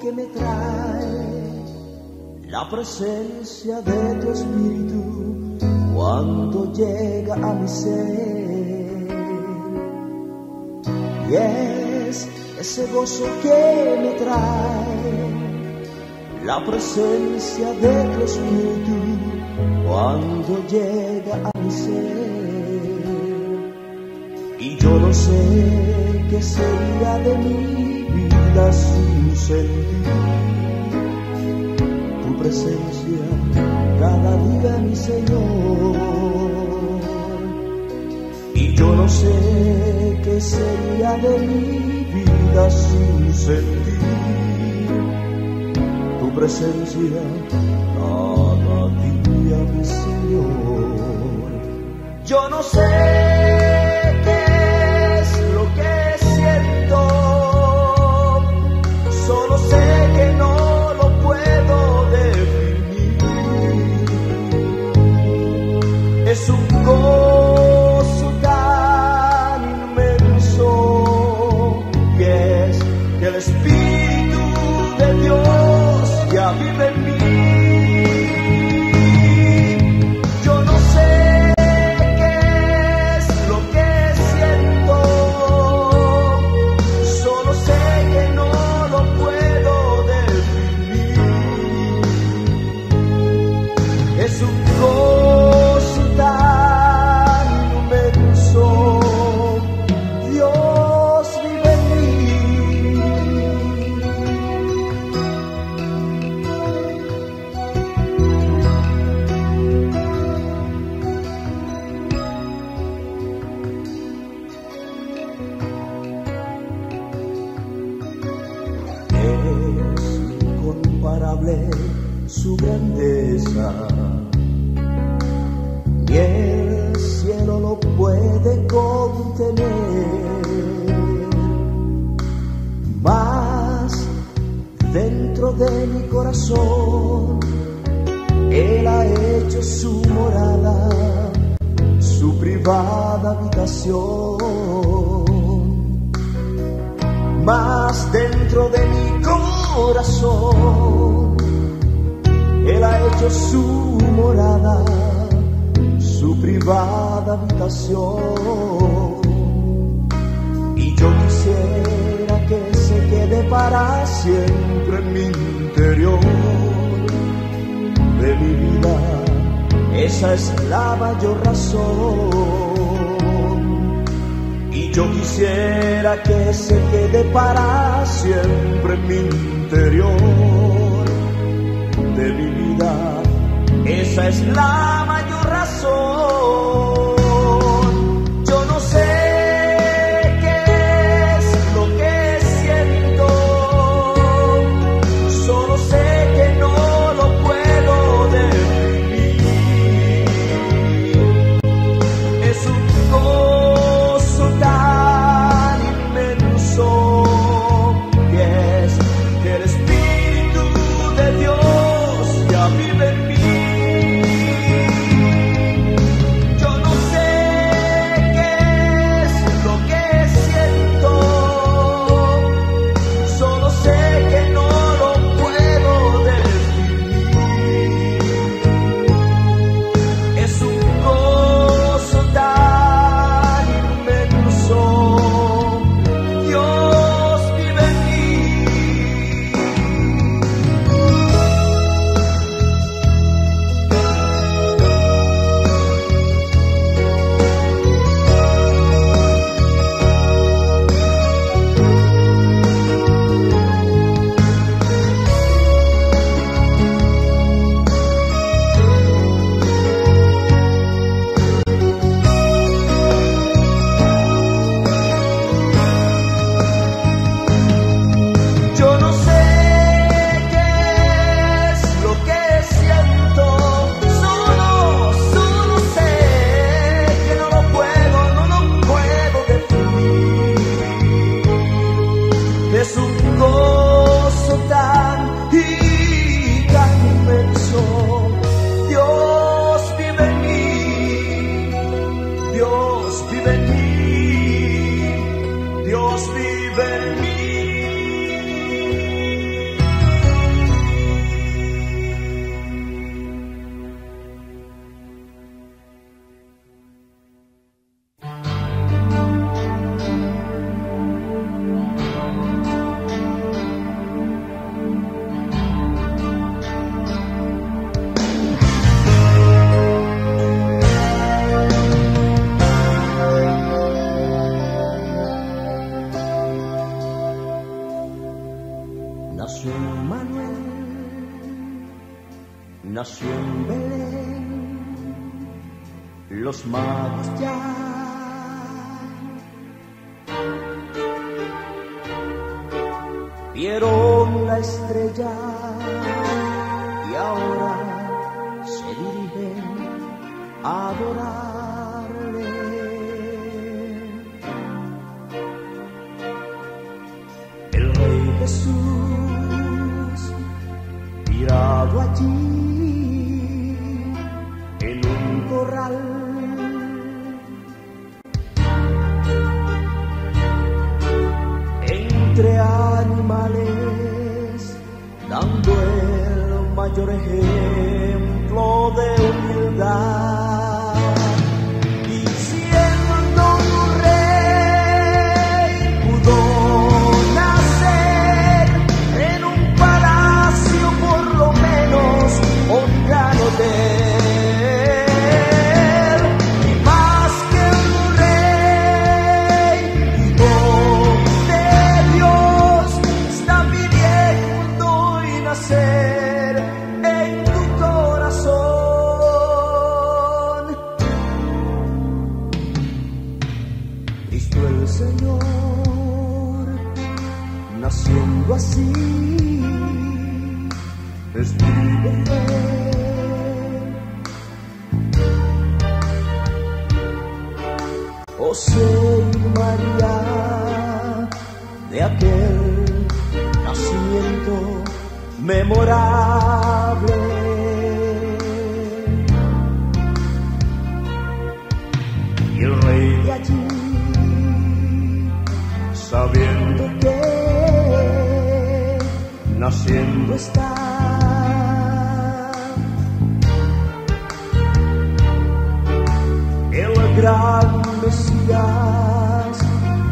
que me trae la presencia de tu espíritu cuando llega a mi ser. Y es ese gozo que me trae la presencia de tu espíritu cuando llega a mi ser. Y yo no sé qué sería de mí vida sin sentir tu presencia cada día, mi Señor. Y yo no sé qué sería de mi vida sin sentir tu presencia cada día, mi Señor. Yo no sé. corazón. Él ha hecho su morada, su privada habitación. Y yo quisiera que se quede para siempre en mi interior de mi vida. Esa es la mayor razón. Y yo quisiera que se quede para siempre en mi interior de mi vida. Esa es la mayor razón. los magos ya. Vieron la estrella y ahora se dirigen a adorarle. El Rey Jesús, tirado allí. lloré. José y María de aquel nacimiento memorable. Y el rey de allí, sabiendo que naciendo está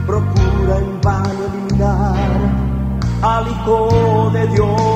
procura en vano eliminar al Hijo de Dios.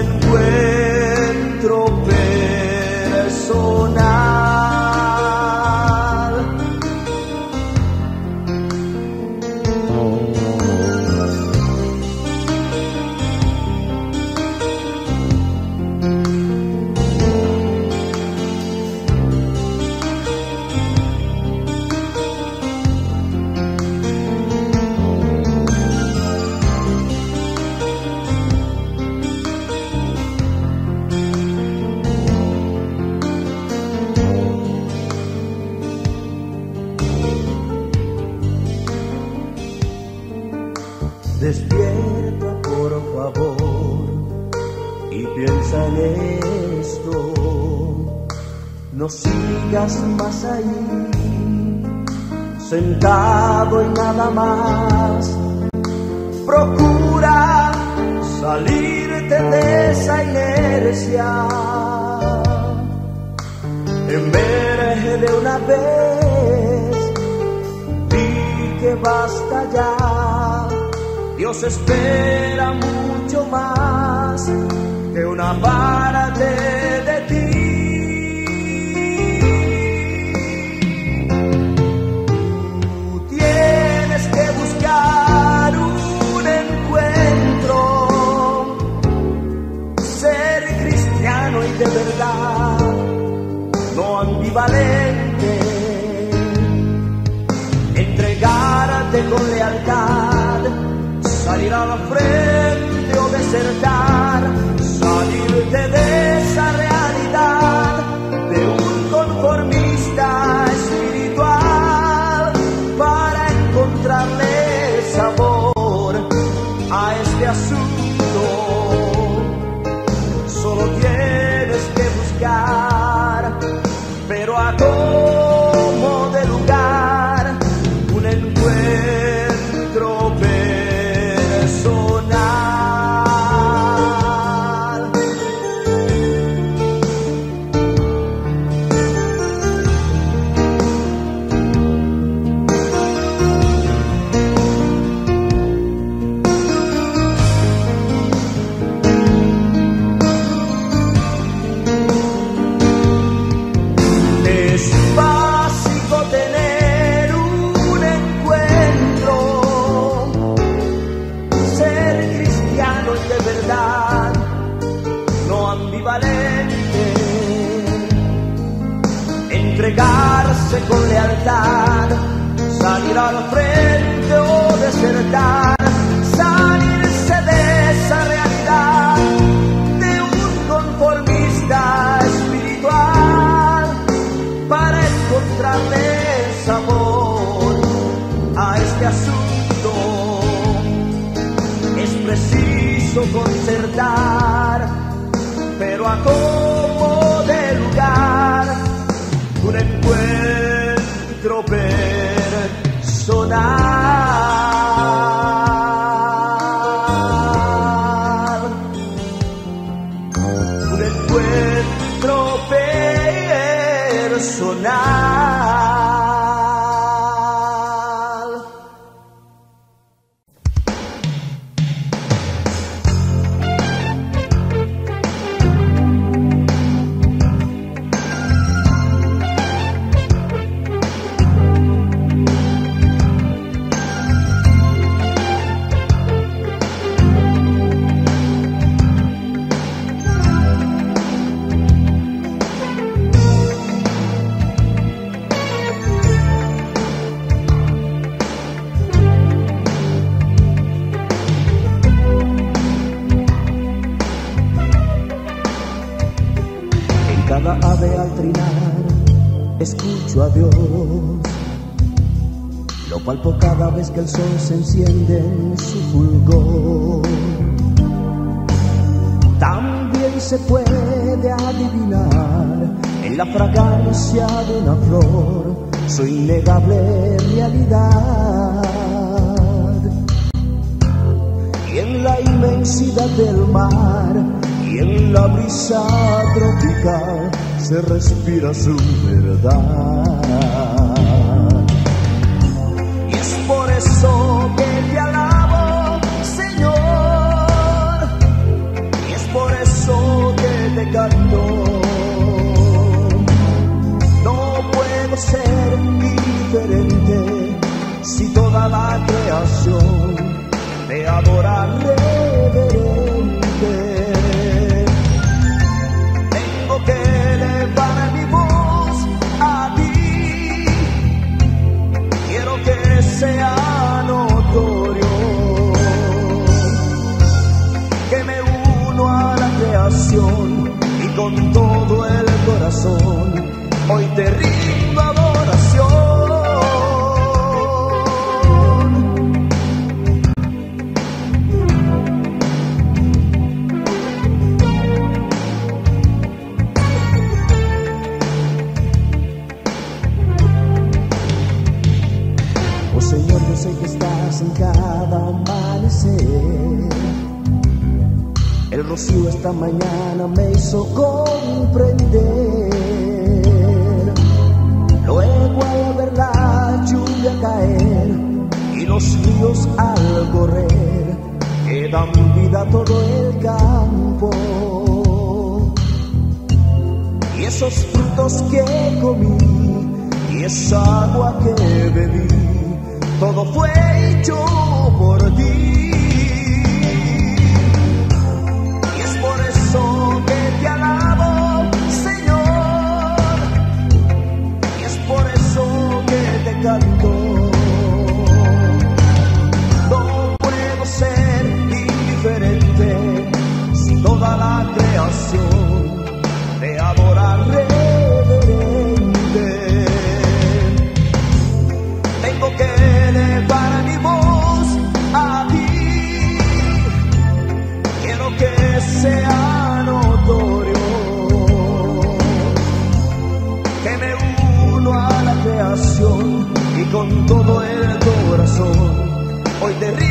Encuentro personal. Más. Procura salirte de esa inercia. Emerge de una vez, di que basta ya. Dios espera mucho más que una parte de no ambivalente, entregarte con lealtad salir a la frente o desertar, pero salirse de esa realidad de un conformista espiritual para encontrarle sabor a este asunto. Es preciso concertar, pero a como de lugar, un encuentro personal. Ave al trinar escucho a Dios lo palpo cada vez que el sol se enciende en su fulgor. También se puede adivinar en la fragancia de una flor su innegable realidad. Y en la inmensidad del mar y en la brisa tropical se respira su verdad. Eso que te alabo, Señor. Y es por eso que te canto. No puedo ser indiferente si toda la creación hoy te rindo adoración. Oh Señor, yo sé que estás en cada amanecer. El rocío esta mañana me hizo comprender. Al ver la lluvia caer y los ríos al correr, que dan vida a todo el campo. Y esos frutos que comí y esa agua que bebí, todo fue hecho por ti. Creación te adora reverente. Tengo que elevar mi voz a ti. Quiero que sea notorio que me uno a la creación y con todo el corazón hoy te rindo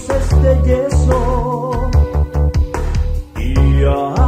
luces de yeso. Y a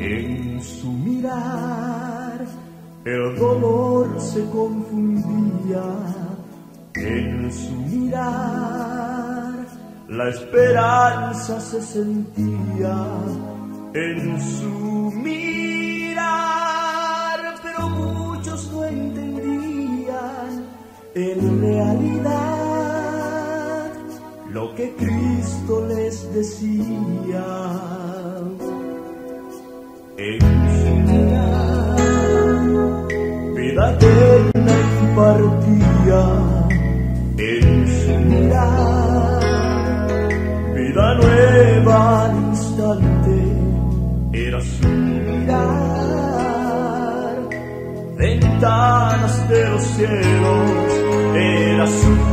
en su mirar. El dolor se confundía en su mirar. La esperanza se sentía en su mirar, pero muchos no entendían en realidad lo que Cristo les decía. En general, vida eterna y partida. En general, vida nueva al instante. Era su mirar, ventanas de los cielos. Era su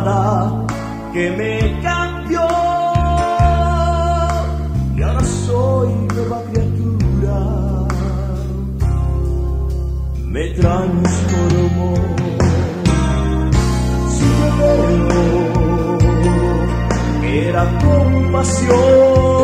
mirada que me cambió. Y ahora soy nueva criatura, me transformó. Si te era compasión.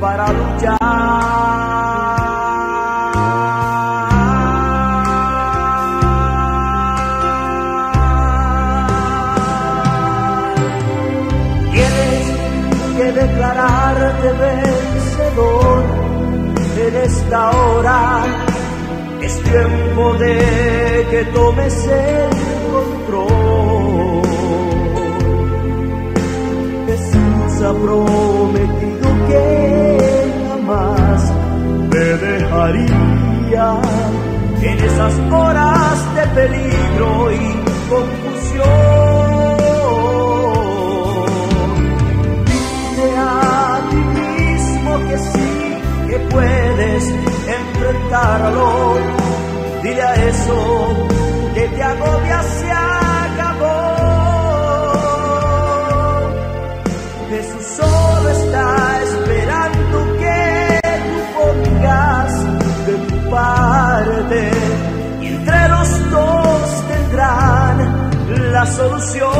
Para luchar. Tienes que declararte vencedor en esta hora. Es tiempo de que tomes el control. Jesús ha prometido que dejaría en esas horas de peligro y confusión. Dile a ti mismo que sí, que puedes enfrentarlo. Dile a eso que te agobia la solución.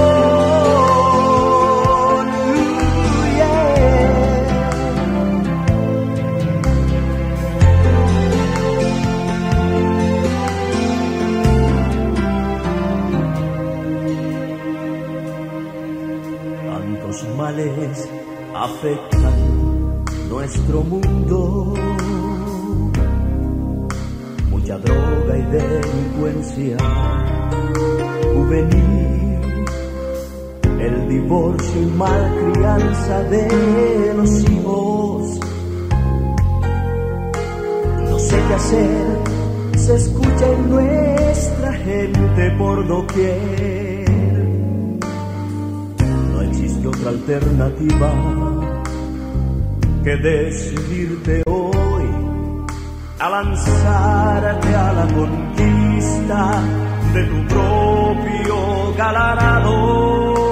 Tantos males afectan nuestro mundo. Mucha droga y delincuencia juvenil. El divorcio y malcrianza de los hijos. No sé qué hacer, se escucha en nuestra gente por doquier no existe otra alternativa que decidirte hoy a lanzarte a la conquista de tu propio galardón.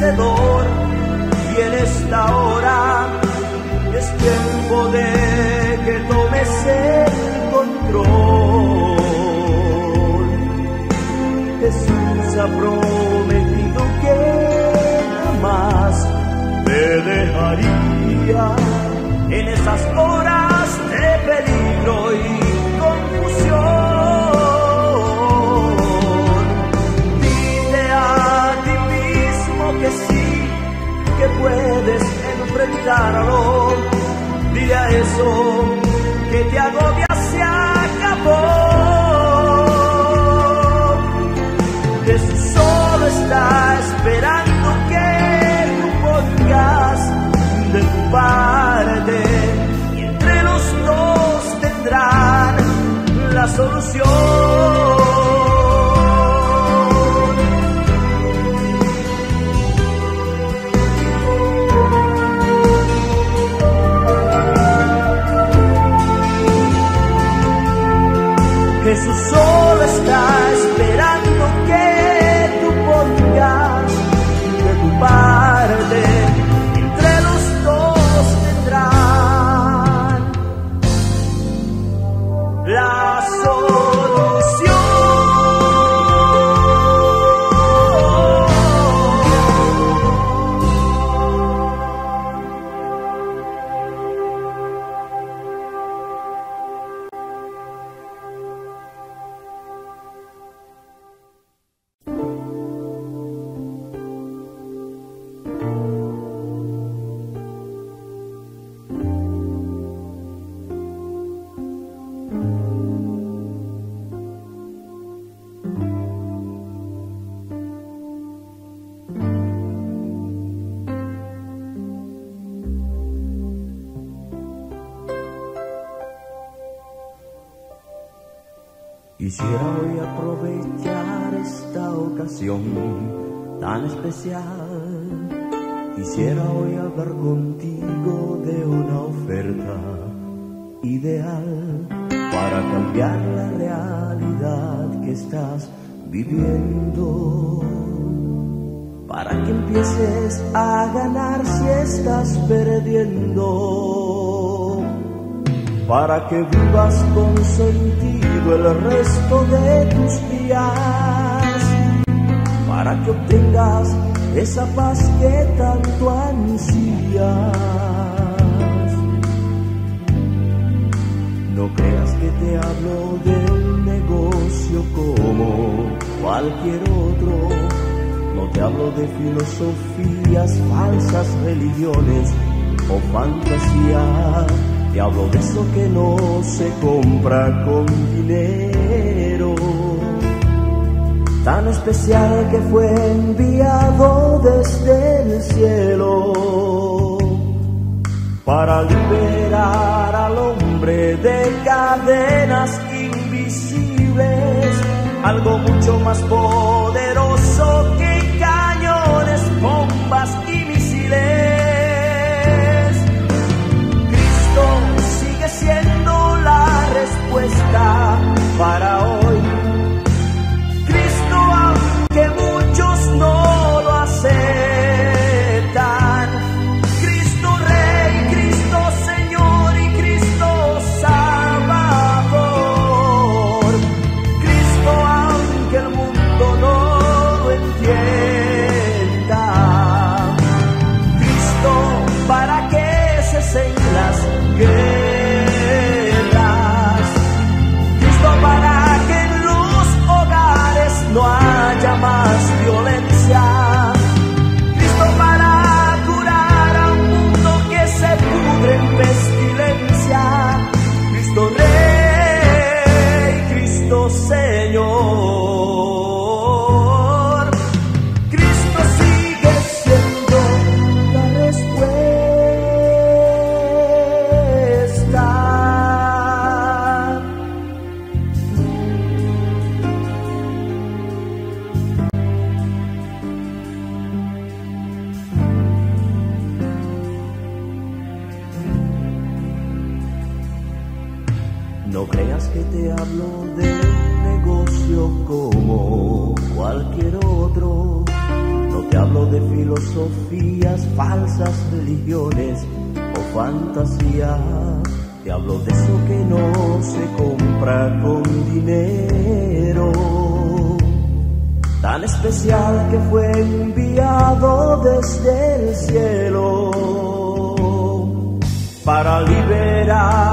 Y en esta hora es tiempo de que tomes el control. Jesús ha prometido que jamás te dejaría en esas horas de peligro y puedes enfrentarlo. Dile a eso que te agobia se acabó. Quisiera hoy aprovechar esta ocasión tan especial. Quisiera hoy hablar contigo de una oferta ideal para cambiar la realidad que estás viviendo. Para que empieces a ganar si estás perdiendo para que vivas con sentido el resto de tus días, para que obtengas esa paz que tanto ansías. No creas que te hablo del negocio como cualquier otro, no te hablo de filosofías, falsas religiones o fantasía. Te hablo de eso que no se compra con dinero, tan especial que fue enviado desde el cielo. Para liberar al hombre de cadenas invisibles, algo mucho más poderoso que respuesta para hoy. Para liberar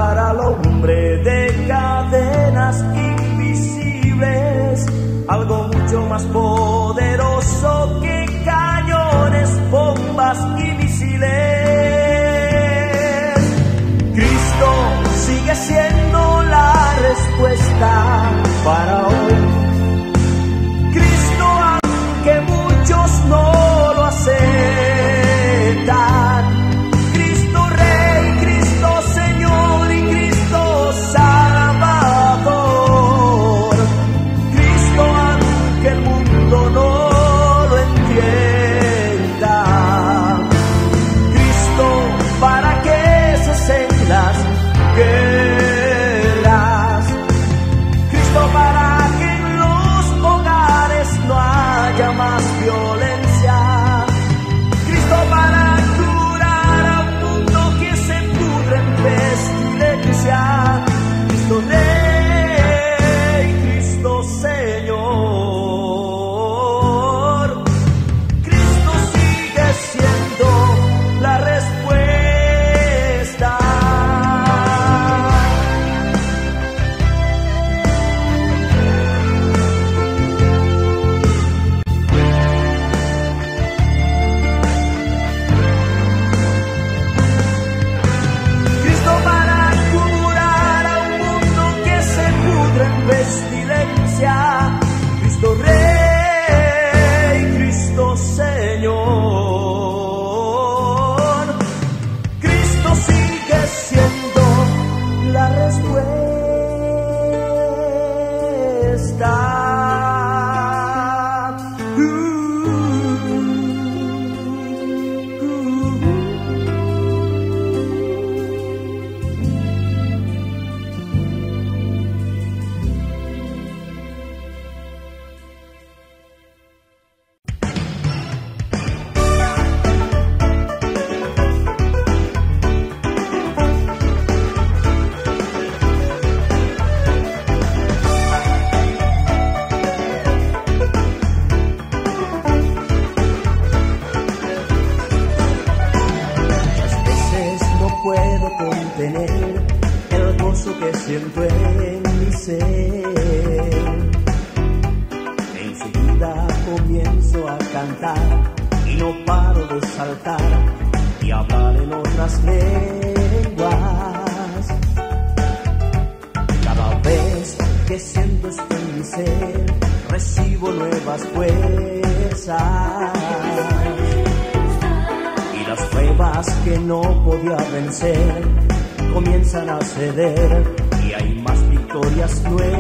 hay más victorias nuevas.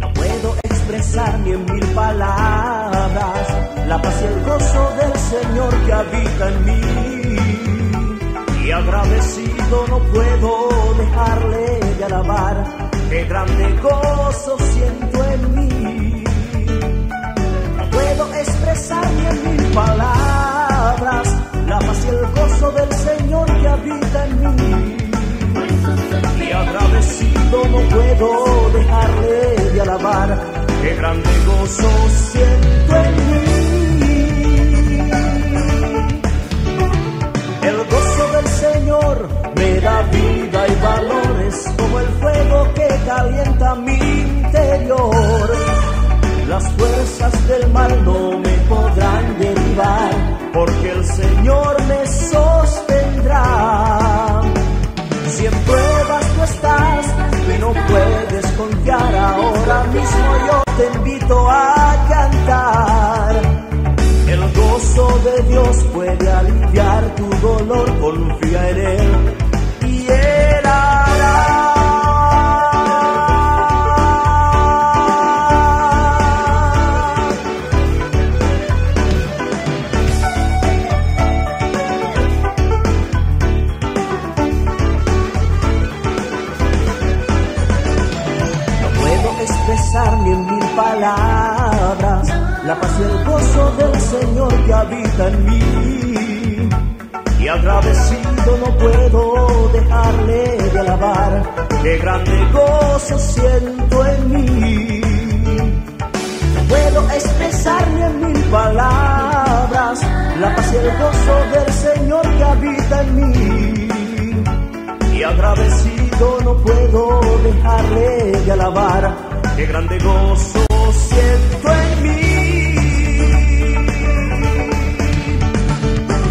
No puedo expresar ni en mil palabras la paz y el gozo del Señor que habita en mí. Y agradecido no puedo dejarle de alabar, qué grande gozo siento en mí no puedo expresar ni en mil palabras la paz y el gozo del Señor que habita en mí. Y agradecido no puedo dejarle de alabar, qué grande gozo siento en mí. El gozo del Señor me da vida y valores como el fuego que calienta mi interior. Las fuerzas del mal no me podrán derribar, porque el Señor me sostendrá. Si en pruebas tú estás y no puedes confiar, ahora mismo yo te invito a cantar. El gozo de Dios puede aliviar tu dolor, confía en Él en mil palabras y el gozo del Señor que habita en mí. Y agradecido no puedo dejarle de alabar, qué grande gozo siento en mí. Puedo expresarle en mil palabras la paz y el gozo del Señor que habita en mí. Y agradecido no puedo dejarle de alabar, qué grande gozo siento en mí.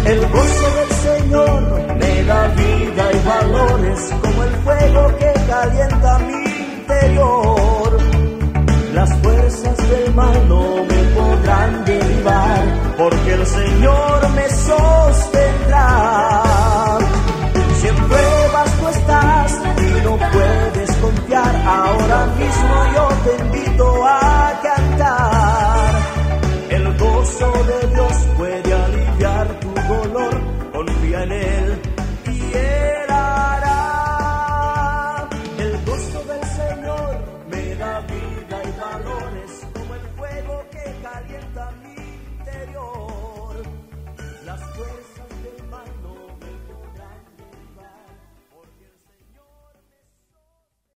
El gozo del Señor me da vida y valores como el fuego que calienta mi interior. Las fuerzas del mal no me podrán derribar porque el Señor me sostendrá. Si en pruebas tú estás y no puedes confiar ahora mismo yo te invito a cantar. El gozo de Dios puede aliviar tu dolor, confía en